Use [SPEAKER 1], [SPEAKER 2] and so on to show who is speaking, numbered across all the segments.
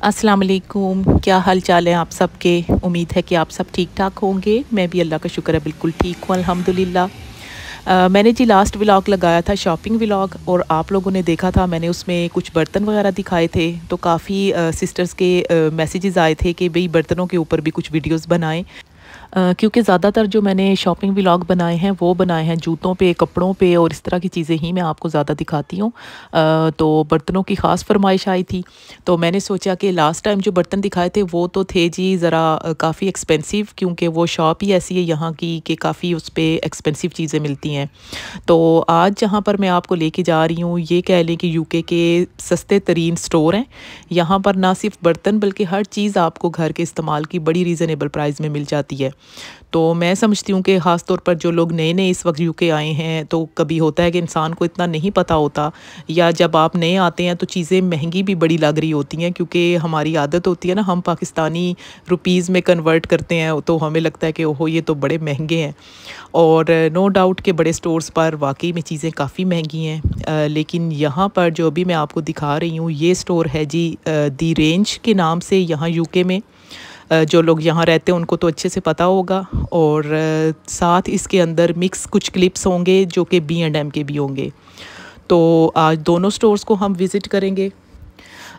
[SPEAKER 1] अस्सलाम वालेकुम क्या हाल चाल है आप सब के उम्मीद है कि आप सब ठीक ठाक होंगे। मैं भी अल्लाह का शुक्र है, बिल्कुल ठीक हूँ, अल्हम्दुलिल्लाह। मैंने जी लास्ट व्लॉग लगाया था शॉपिंग व्लॉग और आप लोगों ने देखा था, मैंने उसमें कुछ बर्तन वगैरह दिखाए थे। तो काफ़ी सिस्टर्स के मैसेजेस आए थे कि भाई बर्तनों के ऊपर भी कुछ वीडियोज़ बनाएँ। क्योंकि ज़्यादातर जो मैंने शॉपिंग व्लॉग बनाए हैं, वो बनाए हैं जूतों पे, कपड़ों पे और इस तरह की चीज़ें ही मैं आपको ज़्यादा दिखाती हूँ। तो बर्तनों की ख़ास फरमाइश आई थी। तो मैंने सोचा कि लास्ट टाइम जो बर्तन दिखाए थे, वो तो थे जी ज़रा काफ़ी एक्सपेंसिव क्योंकि वो शॉप ही ऐसी है यहाँ की कि काफ़ी उस पर एक्सपेंसिव चीज़ें मिलती हैं। तो आज जहाँ पर मैं आपको लेके जा रही हूँ, ये कह लें कि यूके के सस्ते तरीन स्टोर हैं। यहाँ पर ना सिर्फ़ बर्तन, बल्कि हर चीज़ आपको घर के इस्तेमाल की बड़ी रीज़नेबल प्राइस में मिल जाती है। तो मैं समझती हूँ कि ख़ास तौर पर जो लोग नए नए इस वक्त यूके आए हैं तो कभी होता है कि इंसान को इतना नहीं पता होता, या जब आप नए आते हैं तो चीज़ें महँगी भी बड़ी लग रही होती हैं, क्योंकि हमारी आदत होती है ना, हम पाकिस्तानी रुपीज़ में कन्वर्ट करते हैं तो हमें लगता है कि ओहो, ये तो बड़े महँगे हैं। और नो डाउट के बड़े स्टोर्स पर वाकई में चीज़ें काफ़ी महँगी हैं। लेकिन यहाँ पर जो अभी मैं आपको दिखा रही हूँ, ये स्टोर है जी दी रेंज के नाम से यहाँ यूके में। जो लोग यहाँ रहते हैं, उनको तो अच्छे से पता होगा। और साथ इसके अंदर मिक्स कुछ क्लिप्स होंगे, जो कि बी एंड एम के भी होंगे। तो आज दोनों स्टोर्स को हम विज़िट करेंगे।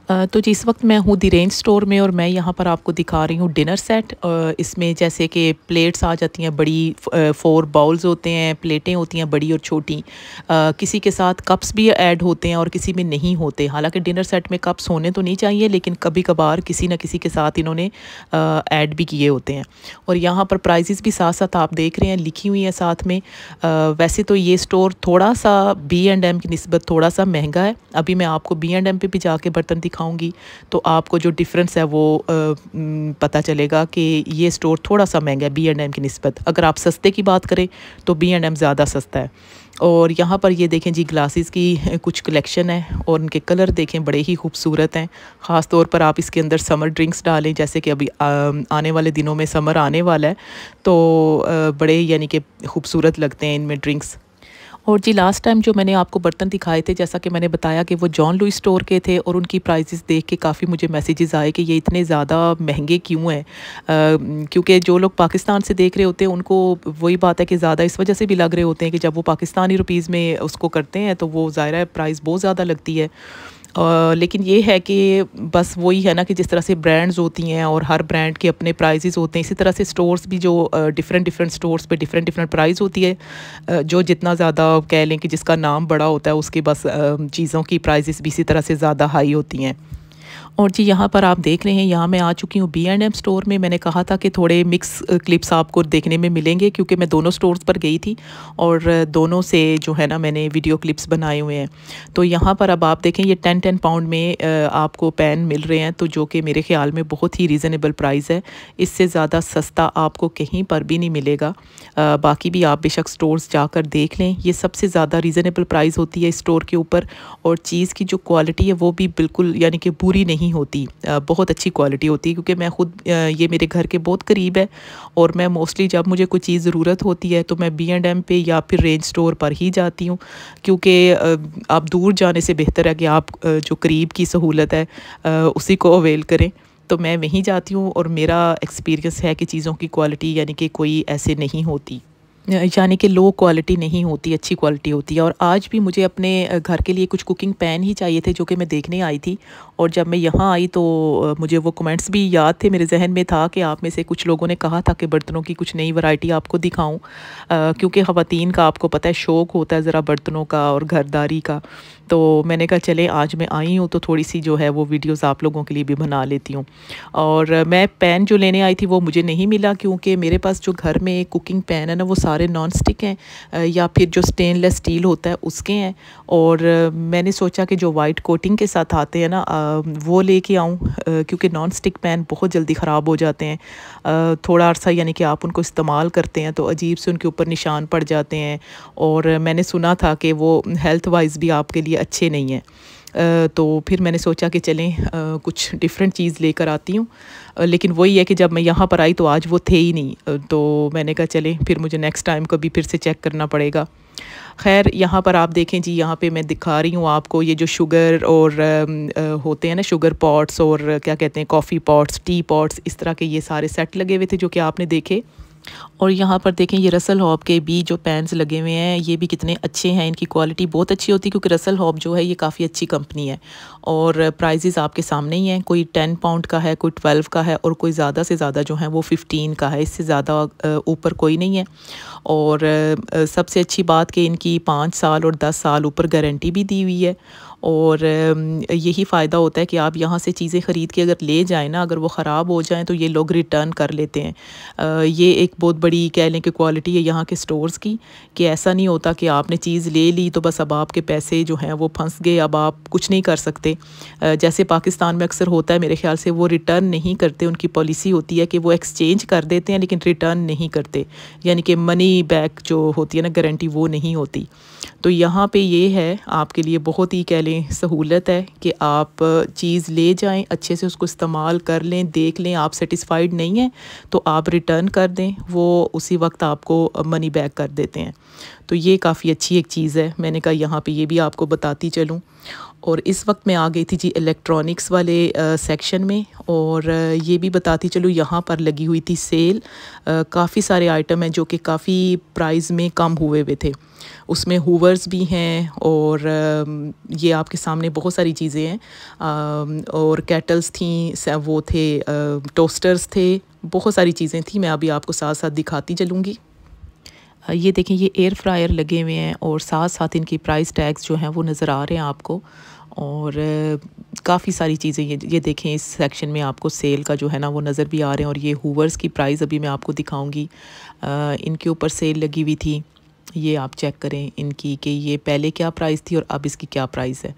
[SPEAKER 1] तो जिस वक्त मैं हूँ दी रेंज स्टोर में और मैं यहाँ पर आपको दिखा रही हूँ डिनर सेट। इसमें जैसे कि प्लेट्स आ जाती हैं, बड़ी फोर बाउल्स होते हैं, प्लेटें होती हैं बड़ी और छोटी। किसी के साथ कप्स भी ऐड होते हैं और किसी में नहीं होते। हालाँकि डिनर सेट में कप्स होने तो नहीं चाहिए, लेकिन कभी कभार किसी न किसी के साथ इन्होंने ऐड भी किए होते हैं। और यहाँ पर प्राइजेस भी साथ साथ आप देख रहे हैं, लिखी हुई हैं साथ में। वैसे तो ये स्टोर थोड़ा सा बी एंड एम की नस्बत थोड़ा सा महँगा है। अभी मैं आपको बी एंड एम पे भी जाके बर्तन दिखाऊँगी। तो आपको जो डिफरेंस है वो पता चलेगा कि ये स्टोर थोड़ा सा महँगा है बी एंड एम की नस्बत। अगर आप सस्ते की बात करें तो बी एंड एम ज़्यादा सस्ता है। और यहाँ पर ये देखें जी ग्लासेस की कुछ कलेक्शन है और उनके कलर देखें, बड़े ही खूबसूरत हैं। ख़ास तौर पर आप इसके अंदर समर ड्रिंक्स डालें, जैसे कि अभी आने वाले दिनों में समर आने वाला है तो बड़े यानी कि खूबसूरत लगते हैं इनमें ड्रिंक्स और जी लास्ट टाइम जो मैंने आपको बर्तन दिखाए थे, जैसा कि मैंने बताया कि वो जॉन लुई स्टोर के थे और उनकी प्राइजेस देख के काफ़ी मुझे मैसेजेस आए कि ये इतने ज़्यादा महँगे क्यों हैं। क्योंकि जो लोग पाकिस्तान से देख रहे होते हैं, उनको वही बात है कि ज़्यादा इस वजह से भी लग रहे होते हैं कि जब वो पाकिस्तानी रुपीज़ में उसको करते हैं तो वो ज़ाहिर प्राइस बहुत ज़्यादा लगती है। लेकिन ये है कि बस वही है ना कि जिस तरह से ब्रांड्स होती हैं और हर ब्रांड के अपने प्राइजेज़ होते हैं, इसी तरह से स्टोर्स भी जो डिफरेंट डिफरेंट स्टोर्स पे डिफरेंट डिफरेंट प्राइस होती है। जो जितना ज़्यादा कह लें कि जिसका नाम बड़ा होता है, उसके बस चीज़ों की प्राइजेस भी इसी तरह से ज़्यादा हाई होती हैं। और जी, यहाँ पर आप देख रहे हैं, यहाँ मैं आ चुकी हूँ बी एंड एम स्टोर में। मैंने कहा था कि थोड़े मिक्स क्लिप्स आपको देखने में मिलेंगे, क्योंकि मैं दोनों स्टोर्स पर गई थी और दोनों से जो है ना मैंने वीडियो क्लिप्स बनाए हुए हैं। तो यहाँ पर अब आप देखें, ये टेन टेन पाउंड में आपको पेन मिल रहे हैं तो जो कि मेरे ख्याल में बहुत ही रीज़नेबल प्राइस है। इससे ज़्यादा सस्ता आपको कहीं पर भी नहीं मिलेगा। बाकी भी आप बेशक स्टोर्स जाकर देख लें, ये सबसे ज़्यादा रीज़नेबल प्राइस होती है स्टोर के ऊपर और चीज़ की जो क्वालिटी है वो भी बिल्कुल यानी कि बुरी नहीं नहीं होती। बहुत अच्छी क्वालिटी होती है, क्योंकि मैं ख़ुद ये मेरे घर के बहुत करीब है और मैं मोस्टली जब मुझे कोई चीज़ ज़रूरत होती है तो मैं बी एंड एम पे या फिर रेंज स्टोर पर ही जाती हूँ, क्योंकि आप दूर जाने से बेहतर है कि आप जो करीब की सहूलत है उसी को अवेल करें। तो मैं वहीं जाती हूँ और मेरा एक्सपीरियंस है कि चीज़ों की क्वालिटी यानी कि कोई ऐसे नहीं होती। यानी कि लो क्वालिटी नहीं होती, अच्छी क्वालिटी होती है। और आज भी मुझे अपने घर के लिए कुछ कुकिंग पैन ही चाहिए थे, जो कि मैं देखने आई थी। और जब मैं यहाँ आई तो मुझे वो कमेंट्स भी याद थे, मेरे जहन में था कि आप में से कुछ लोगों ने कहा था कि बर्तनों की कुछ नई वैरायटी आपको दिखाऊँ। क्योंकि ख़वातीन का आपको पता है, शौक़ होता है ज़रा बर्तनों का और घरदारी का। तो मैंने कहा, चले, आज मैं आई हूँ तो थोड़ी सी जो है वो वीडियोस आप लोगों के लिए भी बना लेती हूँ। और मैं पैन जो लेने आई थी वो मुझे नहीं मिला, क्योंकि मेरे पास जो घर में कुकिंग पैन है ना, वो सारे नॉन स्टिक हैं या फिर जो स्टेनलेस स्टील होता है उसके हैं। और मैंने सोचा कि जो वाइट कोटिंग के साथ आते हैं ना वो ले लेके आऊँ क्योंकि नॉन स्टिक पैन बहुत जल्दी ख़राब हो जाते हैं। थोड़ा अर्सा यानी कि आप उनको इस्तेमाल करते हैं तो अजीब से उनके ऊपर निशान पड़ जाते हैं। और मैंने सुना था कि वो हेल्थ वाइज भी आपके लिए अच्छे नहीं हैं। तो फिर मैंने सोचा कि चलें कुछ डिफरेंट चीज़ लेकर आती हूँ। लेकिन वही है कि जब मैं यहाँ पर आई तो आज वो थे ही नहीं। तो मैंने कहा, चलें, फिर मुझे नेक्स्ट टाइम कभी फिर से चेक करना पड़ेगा। खैर, यहाँ पर आप देखें जी, यहाँ पे मैं दिखा रही हूँ आपको ये जो शुगर और होते हैं ना शुगर पॉट्स और क्या कहते हैं कॉफ़ी पॉट्स टी पॉट्स इस तरह के ये सारे सेट लगे हुए थे जो कि आपने देखे। और यहाँ पर देखें, ये रसल हॉब के भी जो पैंस लगे हुए हैं, ये भी कितने अच्छे हैं। इनकी क्वालिटी बहुत अच्छी होती है क्योंकि रसल हॉब जो है, ये काफ़ी अच्छी कंपनी है। और प्राइजेज़ आपके सामने ही हैं। कोई टेन पाउंड का है, कोई ट्वेल्व का है और कोई ज़्यादा से ज़्यादा जो है, वो फिफ्टीन का है। इससे ज़्यादा ऊपर कोई नहीं है। और सबसे अच्छी बात कि इनकी पाँच साल और दस साल ऊपर गारंटी भी दी हुई है। और यही फ़ायदा होता है कि आप यहाँ से चीज़ें ख़रीद के अगर ले जाएँ ना, अगर वो ख़राब हो जाएँ तो ये लोग रिटर्न कर लेते हैं। ये एक बहुत बड़ी कह लें कि क्वालिटी है यहाँ के स्टोर्स की, कि ऐसा नहीं होता कि आपने चीज़ ले ली तो बस अब आपके पैसे जो हैं वो फंस गए, अब आप कुछ नहीं कर सकते। जैसे पाकिस्तान में अक्सर होता है मेरे ख्याल से वो रिटर्न नहीं करते, उनकी पॉलिसी होती है कि वो एक्सचेंज कर देते हैं, लेकिन रिटर्न नहीं करते। यानी कि मनी बैक जो होती है ना गारंटी वो नहीं होती। तो यहाँ पे ये है, आपके लिए बहुत ही कह लें सहूलत है कि आप चीज़ ले जाएँ, अच्छे से उसको इस्तेमाल कर लें, देख लें, आप सेटिस्फाइड नहीं हैं तो आप रिटर्न कर दें, वो उसी वक्त आपको मनी बैक कर देते हैं। तो ये काफ़ी अच्छी एक चीज़ है। मैंने कहा यहाँ पे ये भी आपको बताती चलूँ। और इस वक्त मैं आ गई थी जी इलेक्ट्रॉनिक्स वाले आ, सेक्शन में और ये भी बताती चलूँ यहाँ पर लगी हुई थी सेल काफ़ी सारे आइटम हैं जो कि काफ़ी प्राइस में कम हुए हुए थे। उसमें हुवर्स भी हैं और आ, ये आपके सामने बहुत सारी चीज़ें हैं। और कैटल्स थी वो थे आ, टोस्टर्स थे बहुत सारी चीज़ें थी। मैं अभी आपको साथ साथ दिखाती चलूँगी। ये देखें, ये एयर फ्रायर लगे हुए हैं और साथ साथ इनकी प्राइस टैग्स जो हैं वो नज़र आ रहे हैं आपको। और काफ़ी सारी चीज़ें ये ये देखें, इस सेक्शन में आपको सेल का जो है ना वो नज़र भी आ रहे हैं और ये हुवर्स की प्राइस अभी मैं आपको दिखाऊँगी। इनके ऊपर सेल लगी हुई थी। ये आप चेक करें इनकी कि ये पहले क्या प्राइस थी और अब इसकी क्या प्राइस है।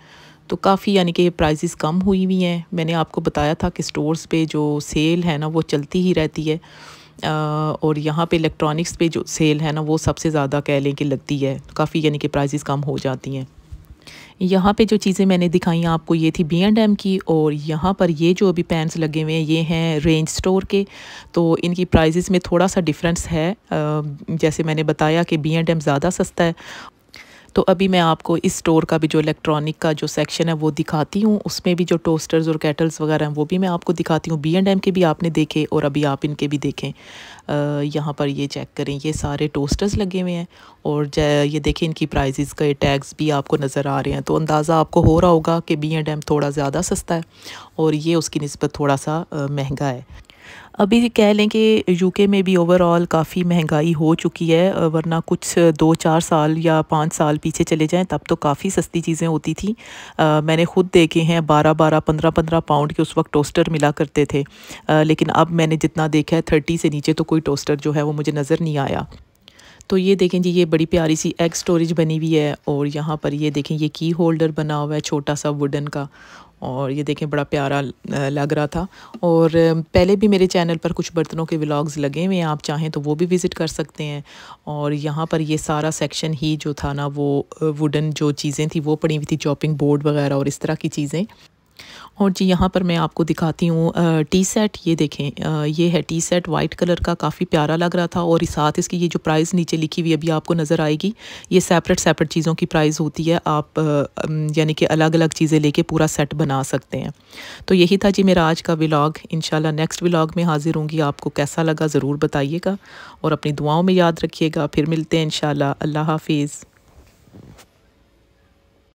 [SPEAKER 1] तो काफ़ी यानी कि प्राइसेस कम हुई हुई हैं। मैंने आपको बताया था कि स्टोर्स पे जो सेल है ना वो चलती ही रहती है। और यहाँ पे इलेक्ट्रॉनिक्स पे जो सेल है ना, वो सबसे ज़्यादा कह लें कि लगती है। काफ़ी यानी कि प्राइसेस कम हो जाती हैं। यहाँ पे जो चीज़ें मैंने दिखाई आपको ये थी बी एंड एम की, और यहाँ पर ये जो अभी पैंट्स लगे हुए हैं, ये हैं रेंज स्टोर के। तो इनकी प्राइजेस में थोड़ा सा डिफरेंस है। जैसे मैंने बताया कि बी एंड एम ज़्यादा सस्ता है तो अभी मैं आपको इस स्टोर का भी जो इलेक्ट्रॉनिक का जो सेक्शन है वो दिखाती हूँ। उसमें भी जो टोस्टर्स और कैटल्स वगैरह हैं, वो भी मैं आपको दिखाती हूँ। बी एंड एम के भी आपने देखे और अभी आप इनके भी देखें। यहाँ पर ये चेक करें, ये सारे टोस्टर्स लगे हुए हैं और ये देखें इनकी प्राइजेस का टैग्स भी आपको नज़र आ रहे हैं। तो अंदाज़ा आपको हो रहा होगा कि बी एंड एम थोड़ा ज़्यादा सस्ता है और ये उसकी नस्बत थोड़ा सा महँगा है। अभी कह लें कि यूके में भी ओवरऑल काफ़ी महँगाई हो चुकी है वरना कुछ दो चार साल या पाँच साल पीछे चले जाएँ तब तो काफ़ी सस्ती चीज़ें होती थी। आ, मैंने ख़ुद देखे हैं बारह बारह पंद्रह पंद्रह पाउंड के उस वक्त टोस्टर मिला करते थे। आ, लेकिन अब मैंने जितना देखा है थर्टी से नीचे तो कोई टोस्टर जो है वो मुझे नज़र नहीं आया। तो ये देखें जी ये बड़ी प्यारी सी एग स्टोरेज बनी हुई है और यहाँ पर ये देखें ये की होल्डर बना हुआ है छोटा सा वुडन का। और ये देखें बड़ा प्यारा लग रहा था। और पहले भी मेरे चैनल पर कुछ बर्तनों के व्लॉग्स लगे हुए हैं, आप चाहें तो वो भी विज़िट कर सकते हैं। और यहाँ पर ये सारा सेक्शन ही जो था ना, वो वुडन जो चीज़ें थी, वो पड़ी हुई थी, चॉपिंग बोर्ड वगैरह और इस तरह की चीज़ें। और जी, यहाँ पर मैं आपको दिखाती हूँ टी सेट, ये देखें ये है टी सेट, वाइट कलर का, काफ़ी प्यारा लग रहा था और इस साथ इसकी ये जो प्राइस नीचे लिखी हुई अभी आपको नज़र आएगी, ये सेपरेट सेपरेट चीज़ों की प्राइस होती है, आप यानी कि अलग अलग चीज़ें लेके पूरा सेट बना सकते हैं। तो यही था जी मेरा आज का व्लाग इन नेक्स्ट व्लाग में हाजिर होंगी, आपको कैसा लगा ज़रूर बताइएगा और अपनी दुआओं में याद रखिएगा, फिर मिलते हैं इन अल्लाह हाफिज़।